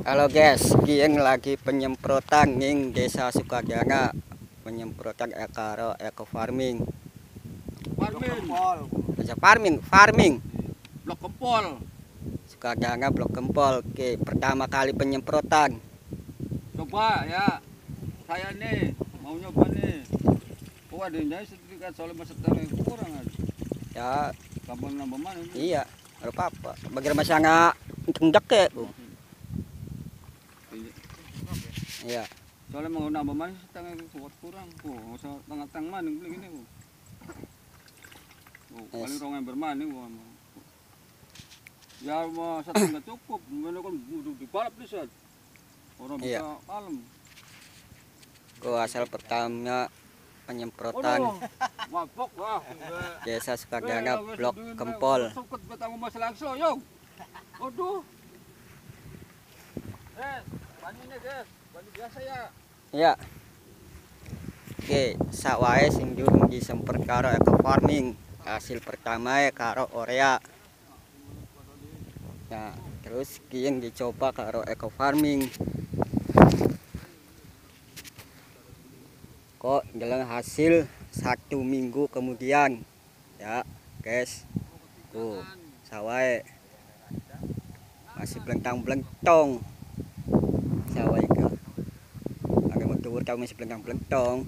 Halo guys, kieng lagi penyemprotan ning Desa Sukajana. Penyemprotan ekaro eco farming. Farming, Desa farming, farming. blok kempol. Sukajana Blok Gempol. Oke, pertama kali penyemprotan. Coba ya, saya nih mau nyoba nih. Oh ada yang sertifikat soalnya masa tanah kurang ada. Ya, Kapan nambah mana? iya. Ada apa-apa. Kendek ya, Bu? Iya. Soalnya mau nambah mana setengah kuat kurang. Oh, usah tengah-tengah mana beli gini. Bu. Oh, paling rong ember mana Bu. Ya mau satu nggak cukup, mana kan butuh dibalap bisa. Orang Iya. bisa kalem. Gua asal pertama penyemprotan mabok wah. Desa Eh, Sukajana wes Blok wes Sukut betang masalah langsung, yo. Waduh. Eh, baninya guys, ya. Oke, sawae sing durung disemprot karo eco farming. Hasil pertama ya karo Orea. Nah, terus kieng dicoba karo eco farming. Kok dalam hasil satu minggu kemudian ya guys tuh sawae masih belentang-belentong sawae tahu masih pelentang-pelentang